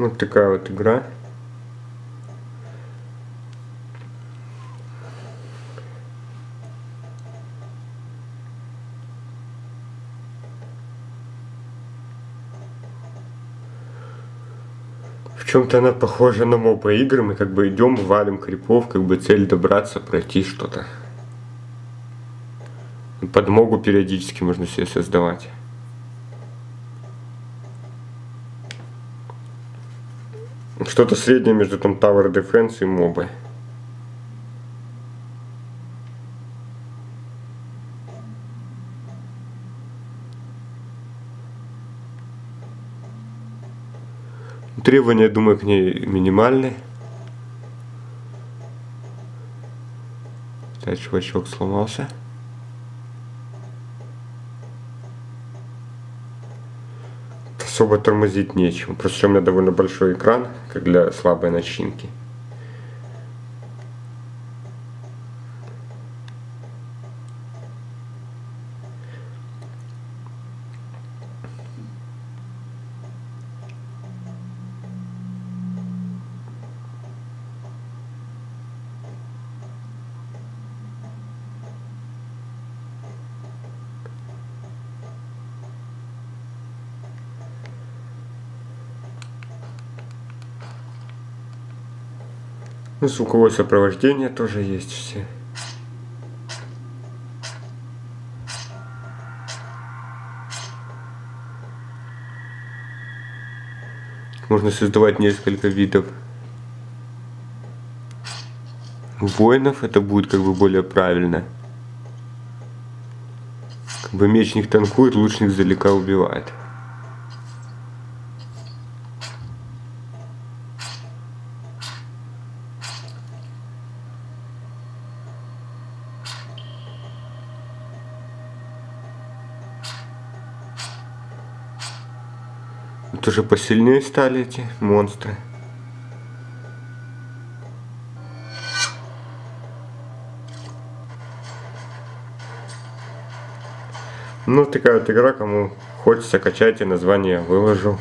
Вот такая вот игра. В чем-то она похожа на моба игры. Мы как бы идем, валим крипов, как бы цель добраться, пройти что-то. Подмогу периодически можно себе создавать. Что-то среднее между там Tower Defense и мобы. Требования, думаю, к ней минимальны. Так, чувачок сломался. Особо тормозить нечем. Просто у меня довольно большой экран, как для слабой начинки. Ну, звуковое сопровождение тоже есть все. Можно создавать несколько видов воинов, это будет как бы более правильно. Как бы мечник танкует, лучник издалека убивает. Вот уже посильнее стали эти монстры. Ну, такая вот игра, кому хочется, качайте, название выложу.